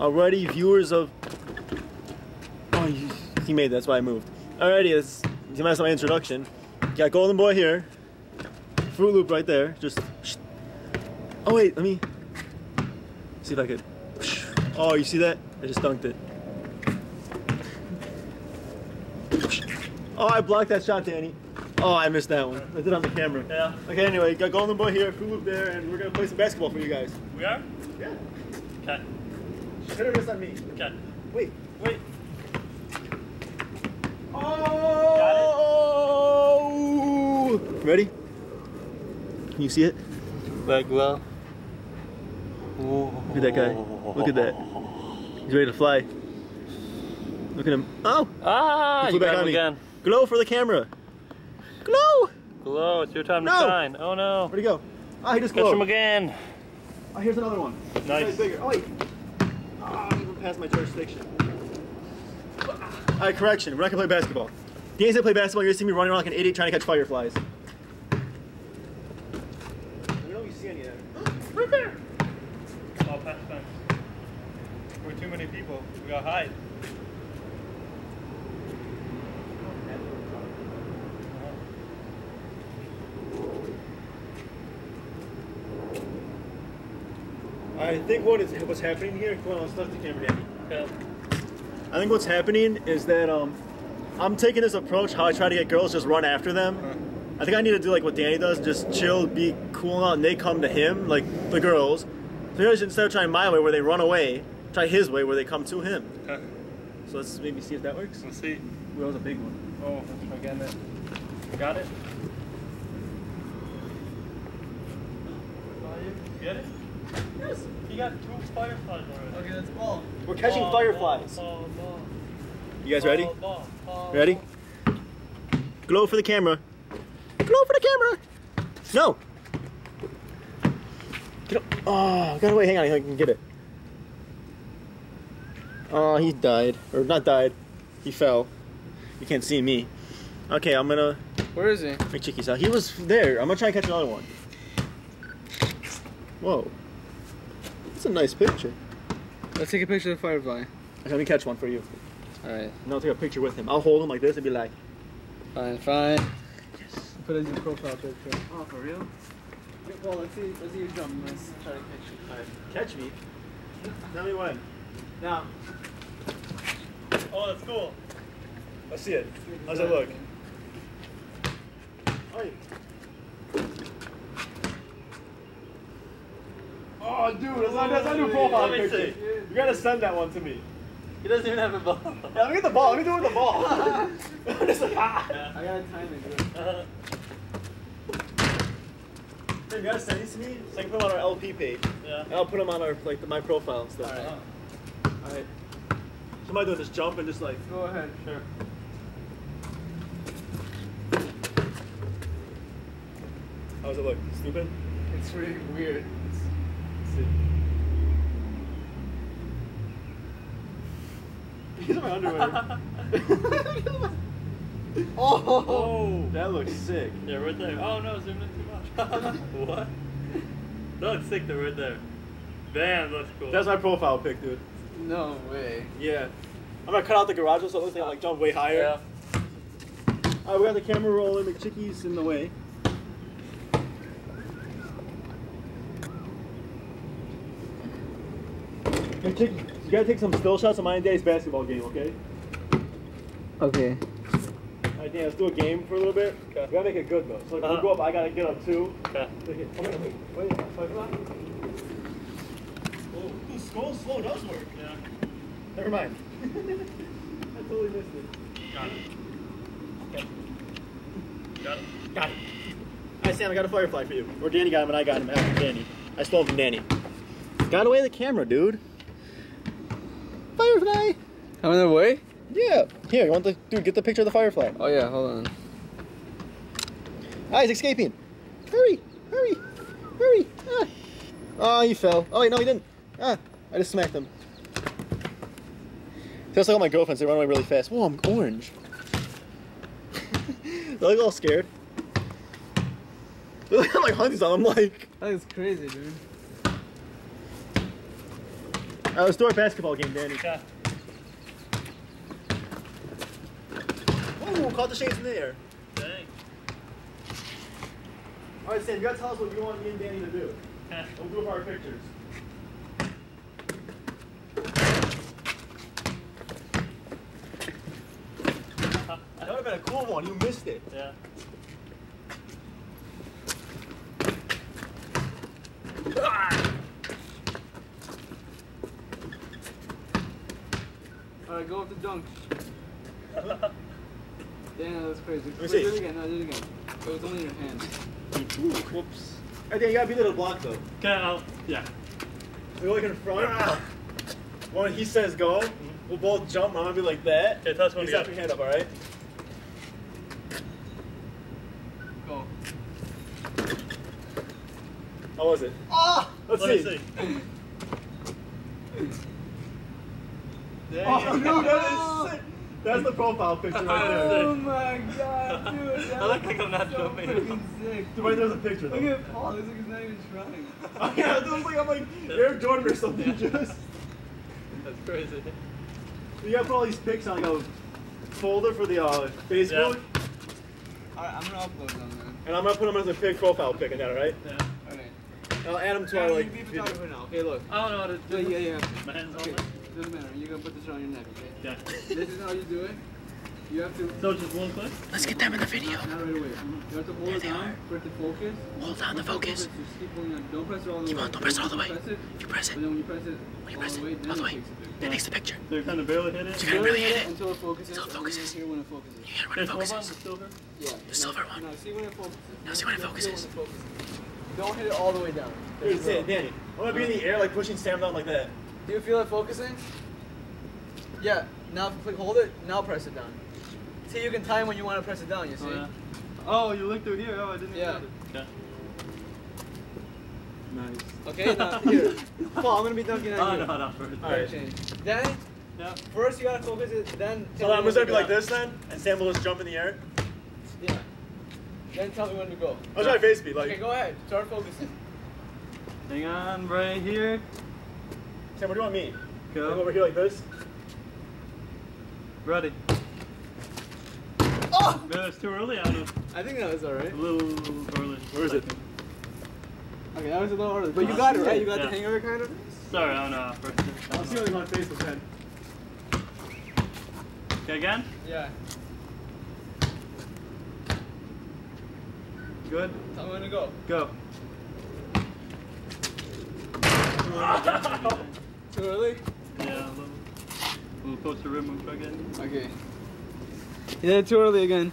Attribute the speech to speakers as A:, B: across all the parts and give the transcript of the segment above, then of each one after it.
A: Alrighty, viewers of. Oh, he, he made that, that's why I moved. Alrighty, this up my introduction. Got Golden Boy here. Fruit Loop right there. Just. Oh wait, let me see if I could. Oh, you see that? I just dunked it. Oh, I blocked that shot, Danny. Oh, I missed that one. I did it on the camera.
B: Yeah.
A: Okay, anyway, got Golden Boy here, Fruit Loop there, and we're gonna play some basketball for you guys.
B: We are?
A: Yeah.
B: Okay.
A: Hit or miss on me.
B: Okay.
A: Wait.
B: Wait.
A: Oh! Ready? Can you see it?
B: Back well.
A: Look at that guy. Look at that. He's ready to fly. Look at him. Oh!
B: Ah,
A: He flew back on
B: him
A: me.
B: again.
A: Glow for the camera. Glow!
B: Glow, it's your time
A: No.
B: to shine. Oh no.
A: Where'd he go? Ah, he just
B: Catch him again.
A: Oh, here's another one. This
B: Nice.
A: bigger. Oh, wait. I'm past my jurisdiction. Alright, correction. We're not gonna play basketball. The gonna play basketball. You're gonna see me running around like an idiot trying to catch fireflies. I don't know see any there. Right there!
B: Oh, pass fence. We're too many people. We gotta hide.
A: I think what is what's happening here. Come on, let's touch the camera, Danny.
B: Okay.
A: I think what's happening is that um, I'm taking this approach how I try to get girls just run after them. I think I need to do like what Danny does, just chill, be cool out, and they come to him, like the girls. So you instead of trying my way where they run away, try his way where they come to him.
B: Okay.
A: So let's maybe see if that works.
B: Let's see.
A: Ooh, that was a big one.
B: Oh, let's try it. Got it? Get it?
A: Yes.
B: He got two fireflies already.
C: Okay, that's ball.
A: We're catching
B: Ball,
A: fireflies.
B: Ball, ball, ball.
A: You guys ready?
B: Ball, ball, ball.
A: Ready? Glow for the camera. Glow for the camera. No. Get up. Oh, gotta wait. Hang on. I can get it. Oh, he died. Or not died. He fell. You can't see me. Okay, I'm gonna
C: Where is he?
A: make Chickies out. He was there. I'm gonna try and catch another one. Whoa. That's a nice picture.
C: Let's take a picture of the firefly.
A: Let me catch one for you.
C: Alright,
A: And I'll take a picture with him. I'll hold him like this and be like,
C: fine, fine. Put it as your profile picture.
A: Oh, for real?
C: Well, let's see, let's see you jump. Let's try to catch you.
A: Alright, catch me. Tell me when. Now,
B: Oh, that's cool.
A: let's see it. How's it look? Oi. Oh, dude, that's not, that's not new profile
B: Let me
A: picture.
B: see.
A: You gotta send that one to me.
B: He doesn't even have a ball.
A: Yeah, let me get the ball. Let me do it with the ball. Just like, ah.
C: I gotta time it, dude.
B: Uh,
A: Hey, you gotta send these to me so I can put them on our LP page.
B: yeah.
A: And I'll put them on our like my profile and stuff.
C: Alright.
A: Alright. Somebody do this jump and just like.
C: Go ahead.
B: Sure.
A: How does it look? Stupid?
C: It's really weird.
A: These are my underwear.
C: Oh!
B: Oh.
A: that looks sick.
B: Yeah, right there. Oh no, zoomed in too much. what? That looks sick though, right there. Damn, that's cool.
A: That's my profile pic, dude.
C: No way.
A: Yeah. I'm gonna cut out the garage so it looks like I like jump way higher.
B: yeah.
A: Alright, we got the camera rolling, the chickies in the way. Hey, chick, you gotta take some still shots of mine and Daddy's basketball game, okay?
C: Okay.
A: Alright, Dan, let's do a game for a little bit.
B: Okay.
A: We gotta make it good though. So like, when we
B: Uh-huh.
A: go up, I gotta get up too.
B: Okay.
A: Okay, wait, wait, wait, wait, wait. Oh, slow, slow does work.
B: Yeah.
A: Never mind. I totally missed it.
B: Got it.
A: Okay.
B: Got it.
A: Got it. Alright, Sam, I got a firefly for you. Or Danny got him and I got him after Danny. I stole him from Danny. Got away the camera, dude. Firefly!
C: I'm on the way?
A: Yeah. Here, you want the dude, get the picture of the firefly.
C: Oh yeah, hold on.
A: Ah, he's escaping. Hurry! Hurry! Hurry! Ah. Oh, he fell. Oh, wait, no, he didn't. Ah, I just smacked him. Just like all my girlfriends, they run away really fast. Whoa, I'm orange. They're like all scared. They're like hunting on. I'm like,
C: That is crazy, dude.
A: All Uh, let's do our basketball game, Danny.
B: Okay.
A: Ooh, caught the shades in the air.
B: Dang.
A: All right, Sam, you gotta tell us what you want me and Danny to do.
B: Okay.
A: We'll do our pictures. That would have been a cool one. You missed it.
B: Yeah.
C: Alright, go up the dunk. Damn, that was crazy.
A: me
C: Wait,
A: see.
C: Do it again. No, do it again. It was only in your hand.
B: Whoops.
A: Hey, Dan, you gotta be a little block though.
B: Okay, I'll, yeah.
A: We look in front. When he says go, we'll both jump. I'm gonna be like that.
B: Okay, tell us when
A: You
B: to
A: have
B: go.
A: your hand up, all right?
C: Go.
A: How was it? Ah! Let's
B: Let me
A: see. Oh, no, that is sick. That's the profile picture right there.
C: Oh my god, dude. That
B: I look like I'm not
C: so
B: jumping.
C: freaking sick.
A: Dude, right there's a picture
C: Look at Paul. Looks like he's not even trying.
A: Oh, yeah, it looks like I'm like Air Jordan or something. Just
B: That's crazy.
A: you gotta all these pics on like a folder for the uh, Facebook,
C: Alright, I'm gonna upload them, man.
A: and I'm gonna put them as a pic profile pic in that, right?
B: Yeah.
C: Alright.
A: I'll add them to
C: Yeah,
A: our
C: you
A: like.
C: be a photographer now. Okay, look.
B: I don't know how to
C: Yeah,
B: do
C: yeah, yeah.
B: My hands on
C: Okay,
B: it.
C: doesn't matter. You're gonna put this on your neck, okay?
B: Yeah.
C: This is how you do it. You have to.
B: So just one click?
D: Let's get them in the video.
C: Not right away. You have to hold it
D: they
C: down
D: are.
C: for it to focus.
D: Hold down the
C: Once
D: focus.
C: Just keep pulling on. Don't press it all the
D: Keep
C: way.
D: on, don't press it all the way.
C: Press it.
D: If you press it,
C: And then when you press it
D: when you
C: all
D: press
C: the way, then
D: all the
C: it
D: way, that
C: picture.
D: makes the picture.
B: So you kind of barely hit it?
D: You gotta really hit it.
C: until it focuses.
D: Until it
C: and then
D: focuses.
C: Here when it focuses.
D: You gotta when it
B: so what about
D: focuses.
B: the silver?
C: Yeah.
D: The silver one.
C: Now see when it focuses.
D: Now see when it focuses.
C: When it focuses. Don't hit it all the way down.
A: Here, say it, Danny. I'm gonna be in the air like pushing Sam down like that.
C: Do you feel it focusing? Yeah. Now click hold it. Now press it down. See, you can time when you want to press it down. You oh, see?
B: Oh, yeah.
C: Oh, you look through here. Oh, I didn't
A: Yeah.
C: notice.
B: Okay.
C: Nice. Okay, now here. Paul, I'm gonna be dunking
B: Oh,
C: on
B: no,
C: you.
B: no, first.
A: All right.
C: Change. Danny,
B: Yeah.
C: first you gotta focus it, then.
A: So I'm just gonna be like this then, and Sam will just jump in the air.
C: Yeah. Then tell me when to go.
A: How's my face be?
C: Okay, go ahead. Start focusing.
B: Hang on, right here.
A: Sam, what do you want me?
B: Go.
A: Like over here like this?
B: Ready.
A: Oh!
B: No, it's too early. I don't know.
C: I think that was alright.
B: A little early.
A: Where is it?
C: Okay, that was a little harder. But you got it, right? You got
B: Yeah.
C: the hang of it, kind of?
B: Sorry, I don't know. First.
A: I'll see you on Facebook then.
B: Okay, again?
C: Yeah.
B: Good.
C: Tell me when to go.
B: Go.
C: Too early?
B: Yeah, a little. A little closer rim again.
C: Okay. You Yeah, too early again.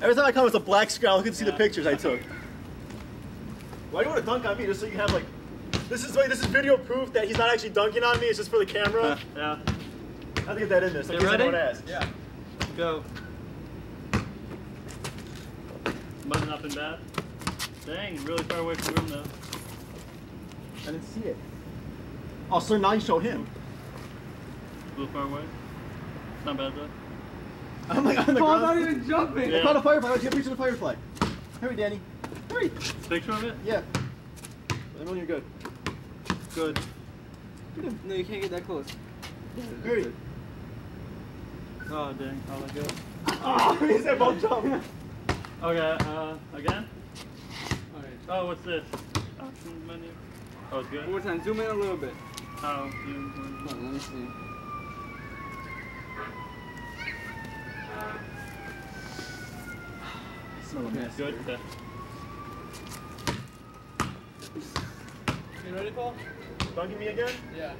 A: Every time I come, it's a black screen. I look and see the pictures I took. Why do you want to dunk on me? Just so you can have like, this is like this is video proof that he's not actually dunking on me. It's just for the camera.
B: yeah.
A: I have to get that in there. So in
B: You
A: case
B: ready?
A: anyone asks.
C: Yeah.
B: Go. Button up and bad. Dang, really far away from the room though.
A: I didn't see it. Oh, so now you show him.
B: A little far away. Not bad though.
A: Oh oh oh, I'm like on the
C: Paul's not even jumping.
A: I
B: Yeah.
A: caught a firefly. Let's get a picture of the firefly. Hurry, Danny. Hurry.
B: Picture of it?
A: Yeah. Let me know you're good.
B: Good.
C: No, you can't get that close.
A: Hurry.
B: Oh dang, I'll let go.
A: Oh, he said both jump.
B: Okay, uh, again?
C: Alright.
B: Oh, what's this? Options menu. Oh, it's
C: One more time. Zoom in a little bit.
B: Oh, you.
C: Come on, let me see.
B: Good. Okay.
C: You ready, Paul?
A: Dunking me again?
C: Yeah.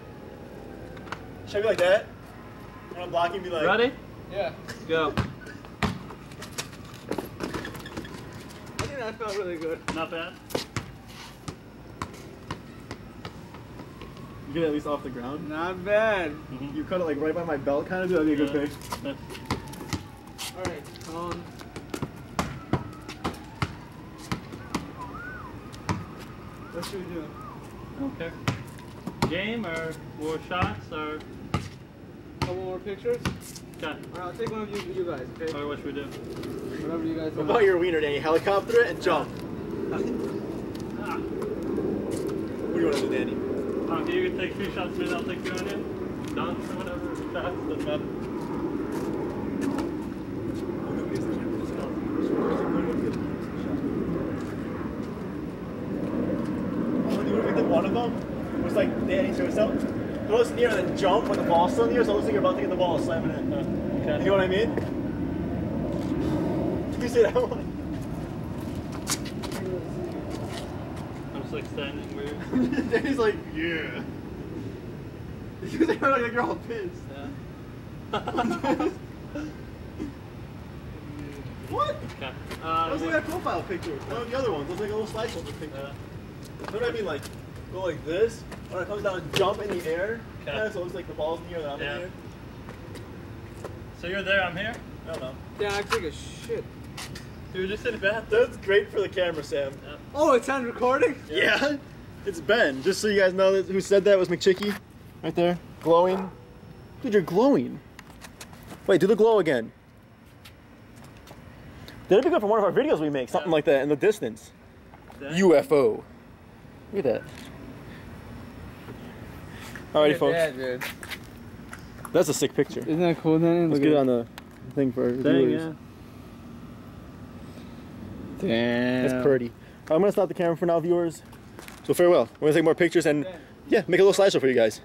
A: Should I be like that? When I'm blocking, be like.
B: Ready?
C: Yeah.
B: Go.
C: I think that felt really good.
B: Not bad.
A: You get it at least off the ground.
C: Not bad.
B: Mm-hmm.
A: You cut it like right by my belt, kind of. That'd be a good
B: Yeah.
A: pick.
B: That's-
C: Alright. Um. What should we do?
B: Okay. Game or more shots or a
C: Couple more pictures?
B: okay.
C: Alright, I'll take one of you, you guys, okay?
B: Or what should we do?
C: Whatever you guys
A: What
C: want.
A: about your wiener, Danny? Helicopter it and jump.
B: Ah,
A: What do you want to do, Danny?
B: I Um, you can take three shots, maybe I'll take two on you. Done or whatever. Fast, doesn't matter.
A: Oh, you think one of them was like Danny to himself? Throw us near and then jump when the ball's still near, so it looks like you're about to get the ball and slam it in.
B: Okay.
A: You know what I mean? You see that one?
B: I'm just like standing weird.
A: Danny's like, yeah. Because they're like, you're all pissed.
B: Yeah.
A: What?
B: Okay.
A: That
B: Uh,
A: was like that profile picture. One of the other ones. That was like a little slideshow picture.
B: yeah.
A: You know what I mean? Like, go like this, or it comes down and jump in the air.
B: Okay.
A: Yeah, so it looks like the ball's in the air and I'm
B: Yeah.
A: in the air.
B: So you're there, I'm here.
A: I don't know.
C: Yeah, I take a shit.
B: Dude, just in the bath.
A: That's great for the camera, Sam.
C: Oh, it's on recording?
A: Yeah. It's Ben. Just so you guys know that who said that was McChicky. Right there. Glowing. Dude, you're glowing. Wait, do the glow again. That'd be good for one of our videos we make. Something
B: Yeah.
A: like that in the distance.
B: That-
A: UFO. Look at that. Alrighty, folks.
C: Yeah, dude.
A: That's a sick picture.
C: Isn't that cool, Danny?
A: Let's get it on the thing for
B: Dang,
A: viewers.
B: yeah.
C: Damn.
A: That's pretty. I'm gonna stop the camera for now, viewers. So farewell. We're gonna take more pictures and yeah, make a little slideshow for you guys.